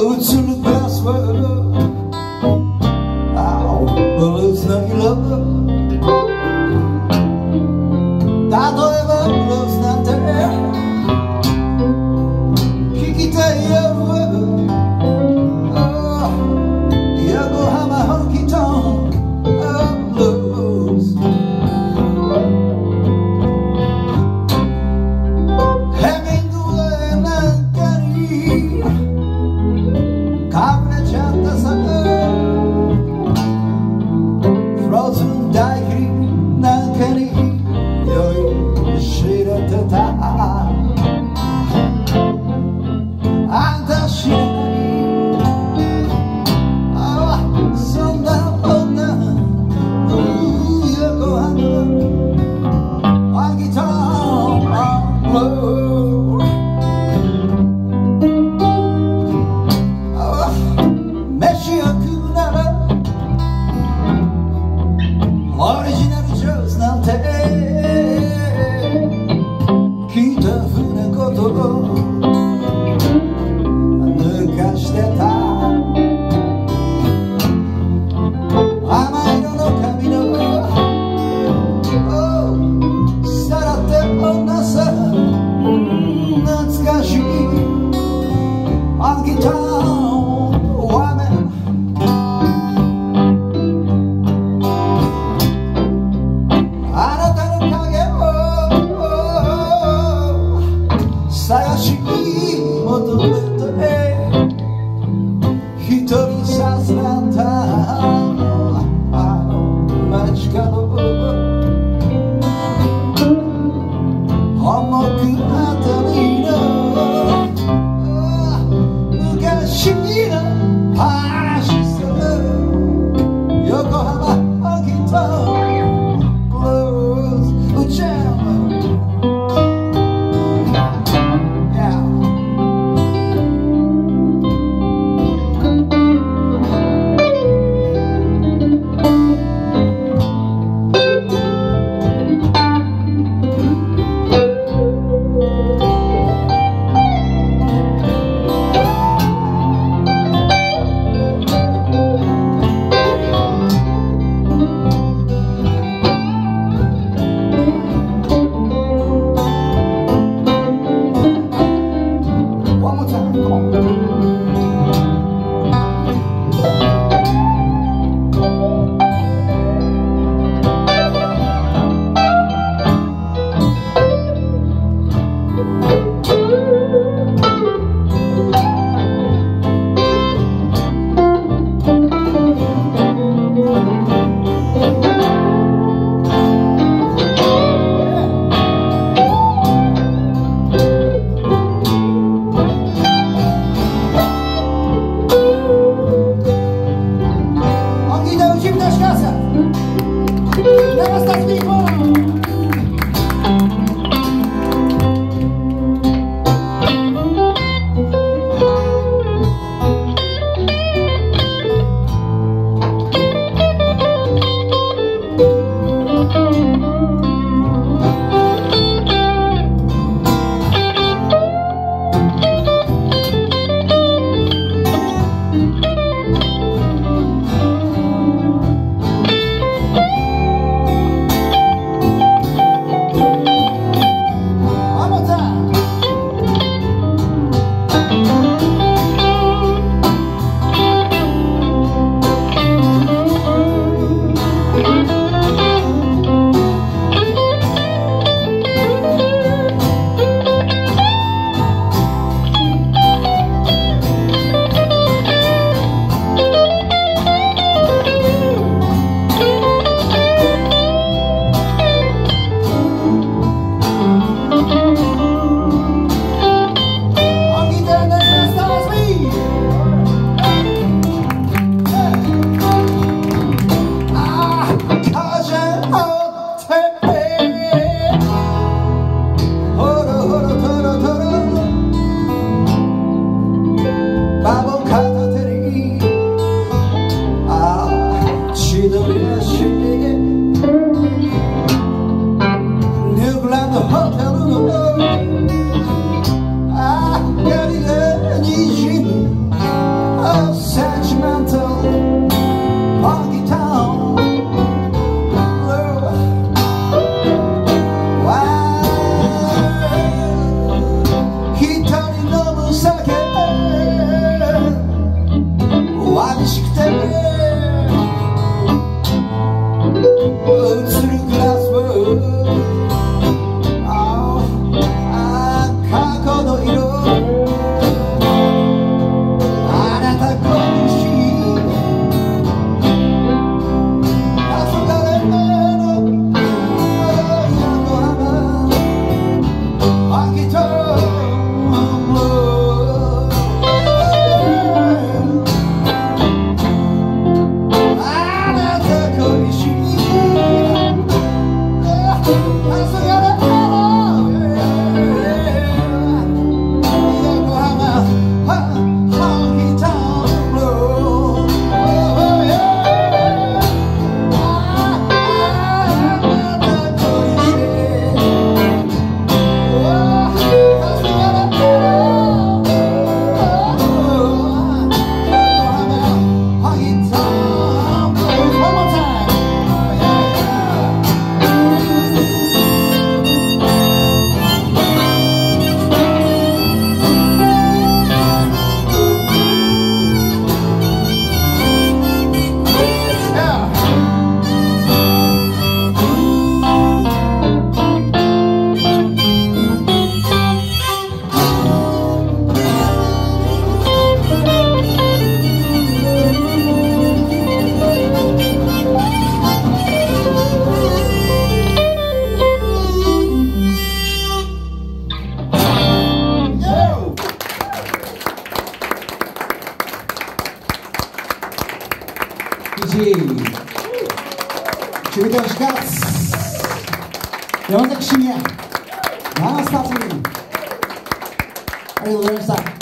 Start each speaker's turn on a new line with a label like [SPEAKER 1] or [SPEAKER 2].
[SPEAKER 1] ölçülü biraz böyle Ağabey özneyle Daha doğrusu todos. 山崎シニアマースターズありがとうございました。